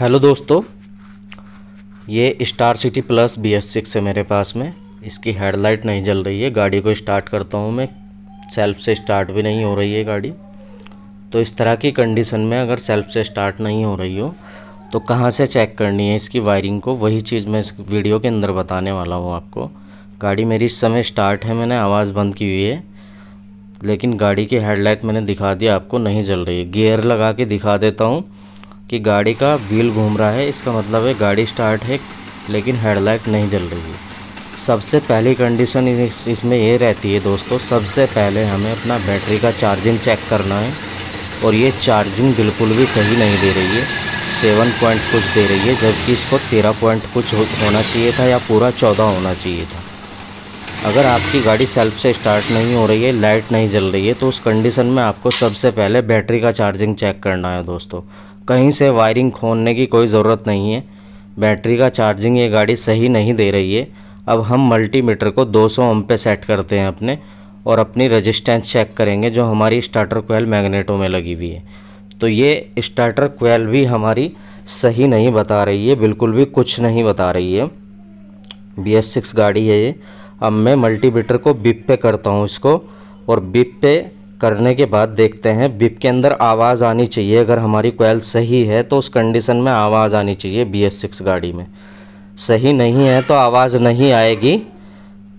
Hello दोस्तों, ये Star City Plus B S six है मेरे पास में। इसकी हेडलाइट नहीं जल रही है, गाड़ी को स्टार्ट करता हूँ मैं। सेल्फ से स्टार्ट भी नहीं हो रही है गाड़ी। तो इस तरह की कंडीशन में अगर सेल्फ से स्टार्ट नहीं हो रही हो तो कहाँ से चेक करनी है इसकी वायरिंग को? वही चीज़ मैं इस वीडियो के अंदर बताने वाला हूँ आपको। गाड़ी मेरी इस समय स्टार्ट है, मैंने आवाज़ बंद की हुई है, लेकिन गाड़ी की हेडलाइट मैंने दिखा दिया आपको नहीं जल रही है। गियर लगा के दिखा देता हूँ। कि गाड़ी का व्हील घूम रहा है, इसका मतलब है गाड़ी स्टार्ट है, लेकिन हेडलाइट नहीं जल रही है। सबसे पहली कंडीशन इसमें ये रहती है दोस्तों, सबसे पहले हमें अपना बैटरी का चार्जिंग चेक करना है, और ये चार्जिंग बिल्कुल भी सही नहीं दे रही है। सेवन पॉइंट कुछ दे रही है, जबकि इसको तेरह पॉइंट कुछ होना चाहिए था या पूरा चौदह होना चाहिए था। अगर आपकी गाड़ी सेल्फ से स्टार्ट नहीं हो रही है लाइट नहीं जल रही है तो उस कंडीशन में आपको सबसे पहले बैटरी का चार्जिंग चेक करना है दोस्तों। कहीं से वायरिंग खोलने की कोई ज़रूरत नहीं है। बैटरी का चार्जिंग ये गाड़ी सही नहीं दे रही है। अब हम मल्टीमीटर को 200 सौ पे सेट करते हैं अपने और अपनी रजिस्टेंस चेक करेंगे जो हमारी स्टार्टर कोयल मैग्नेटो में लगी हुई है। तो ये स्टार्टर कोयल भी हमारी सही नहीं बता रही है, बिल्कुल भी कुछ नहीं बता रही है। बी एस सिक्स गाड़ी है ये। अब मैं मल्टीमीटर को बिप पे करता हूँ इसको और बिप पे करने के बाद देखते हैं, बिप के अंदर आवाज़ आनी चाहिए। अगर हमारी कोयल सही है तो उस कंडीशन में आवाज़ आनी चाहिए बी एस सिक्स गाड़ी में। सही नहीं है तो आवाज़ नहीं आएगी।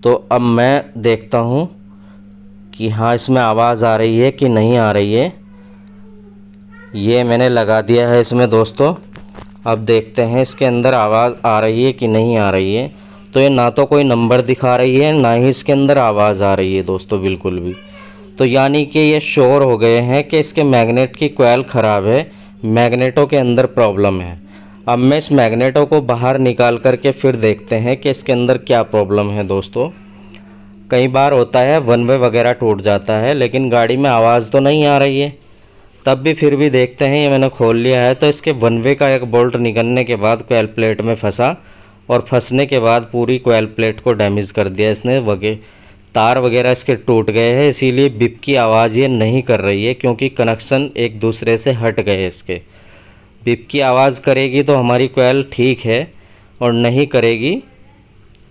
तो अब मैं देखता हूँ कि हाँ इसमें आवाज़ आ रही है कि नहीं आ रही है। ये मैंने लगा दिया है इसमें दोस्तों। अब देखते हैं इसके अंदर आवाज़ आ रही है कि नहीं आ रही है। तो ये ना तो कोई नंबर दिखा रही है, ना ही इसके अंदर आवाज़ आ रही है दोस्तों, बिल्कुल भी। तो यानी कि ये श्योर हो गए हैं कि इसके मैग्नेट की कोयल ख़राब है मैग्नेटों के अंदर प्रॉब्लम है। अब मैं इस मैग्नेटों को बाहर निकाल करके फिर देखते हैं कि इसके अंदर क्या प्रॉब्लम है दोस्तों। कई बार होता है वन वे वगैरह टूट जाता है, लेकिन गाड़ी में आवाज़ तो नहीं आ रही है। तब भी फिर भी देखते हैं, ये मैंने खोल लिया है तो इसके वन वे का एक बोल्ट निकलने के बाद कोयल प्लेट में फंसा और फंसने के बाद पूरी कोयल प्लेट को डैमेज कर दिया इसने वगे तार वगैरह इसके टूट गए हैं, इसीलिए बिप की आवाज़ ये नहीं कर रही है, क्योंकि कनेक्शन एक दूसरे से हट गए इसके। बिप की आवाज़ करेगी तो हमारी कोयल ठीक है, और नहीं करेगी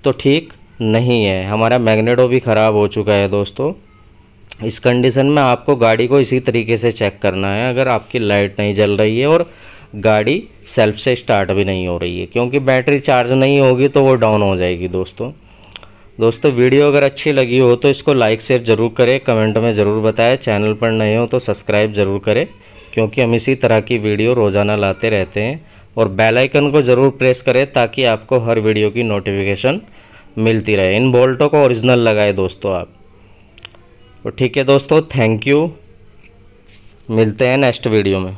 तो ठीक नहीं है। हमारा मैग्नेटो भी ख़राब हो चुका है दोस्तों। इस कंडीशन में आपको गाड़ी को इसी तरीके से चेक करना है, अगर आपकी लाइट नहीं जल रही है, और गाड़ी सेल्फ से स्टार्ट भी नहीं हो रही है, क्योंकि बैटरी चार्ज नहीं होगी तो वो डाउन हो जाएगी दोस्तों। दोस्तों, वीडियो अगर अच्छी लगी हो तो इसको लाइक शेयर ज़रूर करें कमेंट में ज़रूर बताएँ। चैनल पर नए हो तो सब्सक्राइब ज़रूर करें, क्योंकि हम इसी तरह की वीडियो रोज़ाना लाते रहते हैं। और बेल आइकन को ज़रूर प्रेस करें ताकि आपको हर वीडियो की नोटिफिकेशन मिलती रहे। इन बोल्टों को ओरिजिनल लगाए दोस्तों आप। तो ठीक है दोस्तों थैंक यू मिलते हैं नेक्स्ट वीडियो में।